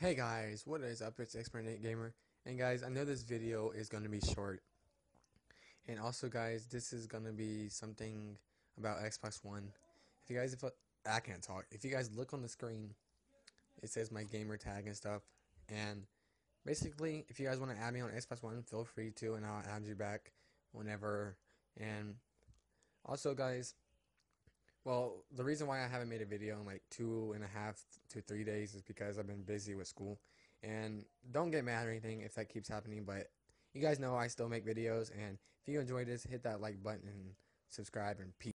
Hey guys, what is up? It's Expert Gamer, and guys, I know this video is going to be short, and also guys, this is going to be something about Xbox One. If you guys, if I can't talk, if you guys look on the screen, it says my gamer tag and stuff, and basically, if you guys want to add me on Xbox One, feel free to, and I'll add you back whenever. And also, guys, well, the reason why I haven't made a video in like two and a half to three days is because I've been busy with school. And don't get mad or anything if that keeps happening, but you guys know I still make videos. And if you enjoyed this, hit that like button and subscribe and peace.